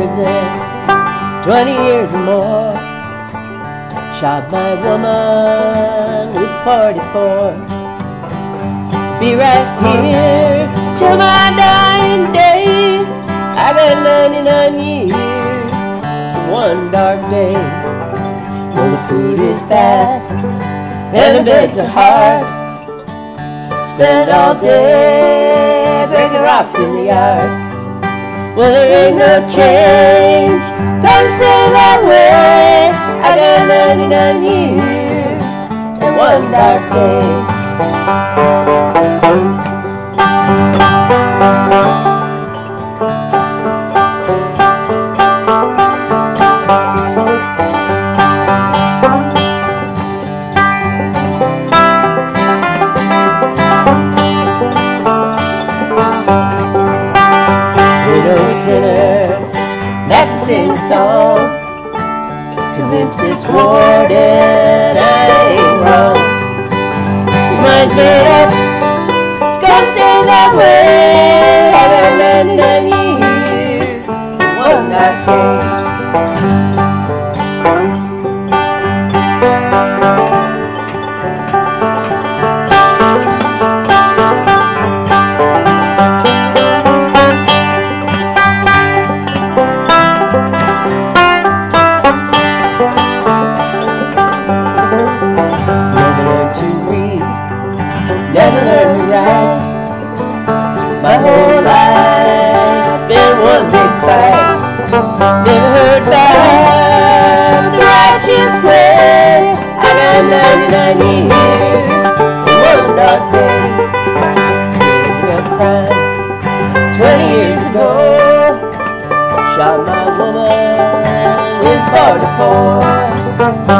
prison, 20 years or more. Shot my woman with 44. Be right here till my dying day. I got 99 years, one dark day. Well, the food is fat and the beds are hard. Spent all day breaking rocks in the yard. Well, there ain't no change, gonna stay that way. I got 99 years and one dark day. Sinner that can sing a song. Convince this warden I ain't wrong. His mind's made up, it's gonna stay that way. I got 99 years, one dark day. Big fight. Heard back the righteous way. I got 99 years, one dark day. Gave up crime 20 years ago. Shot my woman with 44.